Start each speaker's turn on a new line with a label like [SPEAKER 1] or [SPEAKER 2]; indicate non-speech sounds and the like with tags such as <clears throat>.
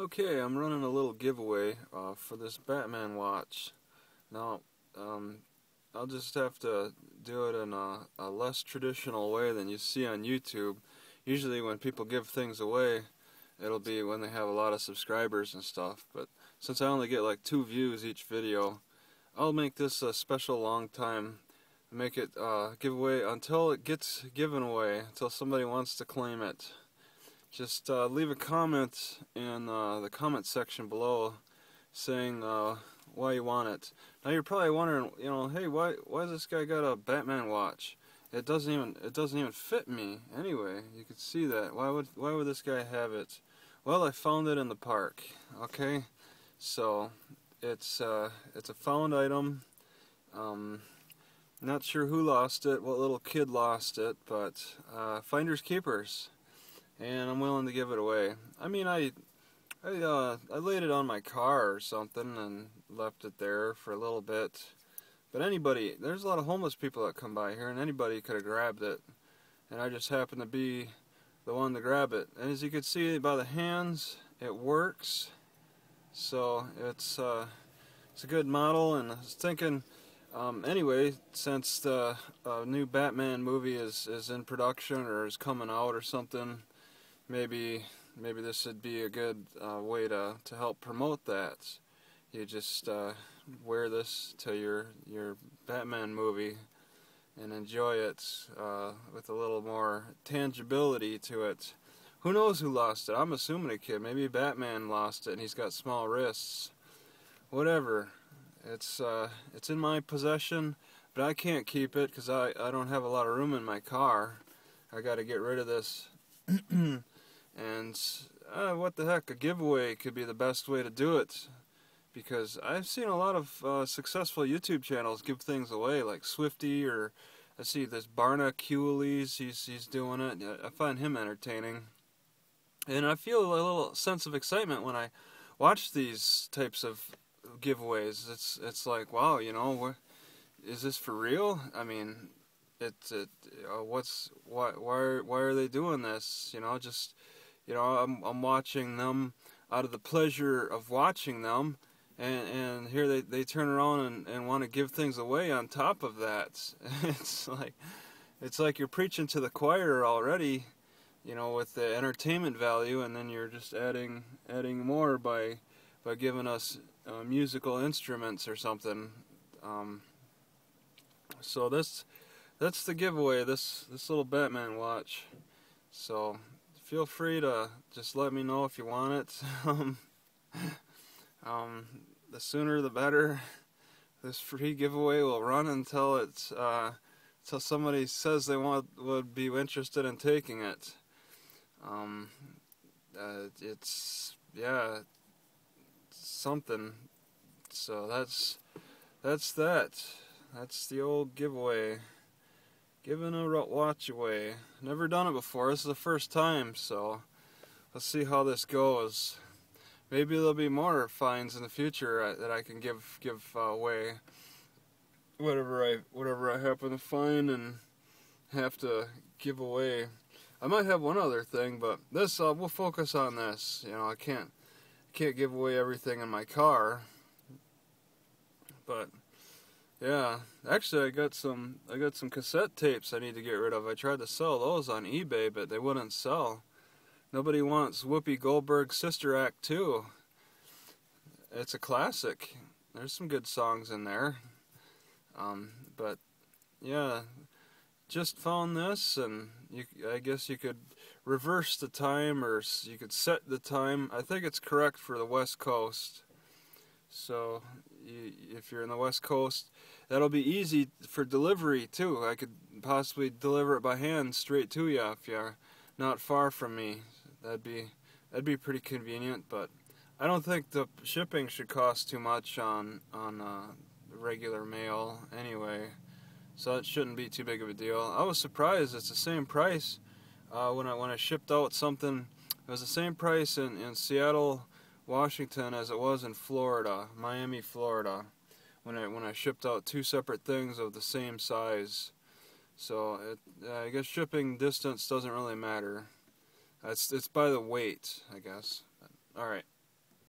[SPEAKER 1] Okay, I'm running a little giveaway uh, for this Batman watch. Now, um, I'll just have to do it in a, a, less traditional way than you see on YouTube. Usually when people give things away, it'll be when they have a lot of subscribers and stuff. But since I only get like two views each video, I'll make this a special long time. Make it uh, giveaway until it gets given away, until somebody wants to claim it just uh, leave a comment in uh, the comment section below saying uh, why you want it. Now you're probably wondering, you know, hey, why why this guy got a Batman watch? It doesn't even it doesn't even fit me anyway. You could see that. Why would why would this guy have it? Well, I found it in the park. Okay, so it's uh, it's a found item. Um, not sure who lost it, what little kid lost it, but uh, finders keepers and I'm willing to give it away. I mean, I I uh, I laid it on my car or something and left it there for a little bit. But anybody, there's a lot of homeless people that come by here, and anybody could have grabbed it. And I just happened to be the one to grab it. And as you can see by the hands, it works. So it's uh, it's a good model, and I was thinking. Um, anyway, since the uh, new Batman movie is, is in production or is coming out or something, maybe maybe this would be a good uh, way to, to help promote that. You just uh, wear this to your your Batman movie and enjoy it uh, with a little more tangibility to it. Who knows who lost it? I'm assuming a kid. Maybe Batman lost it and he's got small wrists. Whatever. It's uh, it's in my possession, but I can't keep it because I, I don't have a lot of room in my car. I got to get rid of this <clears throat> And uh, what the heck, a giveaway could be the best way to do it. Because I've seen a lot of uh, successful YouTube channels give things away, like Swifty or I see this Barna he's, he's doing it. I find him entertaining. And I feel a little sense of excitement when I watch these types of giveaways. It's it's like, wow, you know, is this for real? I mean, it's it, uh, what's why why why are they doing this? You know, just you know, I'm I'm watching them out of the pleasure of watching them, and and here they they turn around and, and want to give things away on top of that. <laughs> it's like it's like you're preaching to the choir already, you know, with the entertainment value, and then you're just adding adding more by by giving us uh, musical instruments or something. Um, so this that's the giveaway. This this little Batman watch. So feel free to just let me know if you want it. <laughs> um, um, the sooner the better. This free giveaway will run until it's uh, until somebody says they want would be interested in taking it. Um, uh, it's yeah, something. So that's that's that. That's the old giveaway. Giving a watch away. Never done it before. This is the first time, so let's see how this goes. Maybe there'll be more finds in the future uh, that I can give give uh, away. Whatever I whatever I happen to find and have to give away. I might have one other thing, but this uh, we'll focus on this. You know, I can't can't give away everything in my car, but yeah, actually, I got some. I got some cassette tapes I need to get rid of. I tried to sell those on eBay, but they wouldn't sell. Nobody wants Whoopi Goldberg's Sister Act 2. It's a classic. There's some good songs in there. Um, but yeah, just found this, and you, I guess you could reverse the time, or you could set the time. I think it's correct for the West Coast. So you, if you're in the West Coast, that'll be easy for delivery too. I could possibly deliver it by hand straight to you if you're not far from me. That'd be that'd be pretty convenient, but I don't think the shipping should cost too much on on uh, regular mail anyway. So it shouldn't be too big of a deal. I was surprised it's the same price uh, when I when I shipped out something. It was the same price in, in Seattle, Washington as it was in Florida, Miami, Florida, when I when I shipped out two separate things of the same size. So it, I guess shipping distance doesn't really matter. It's it's by the weight, I guess. All right.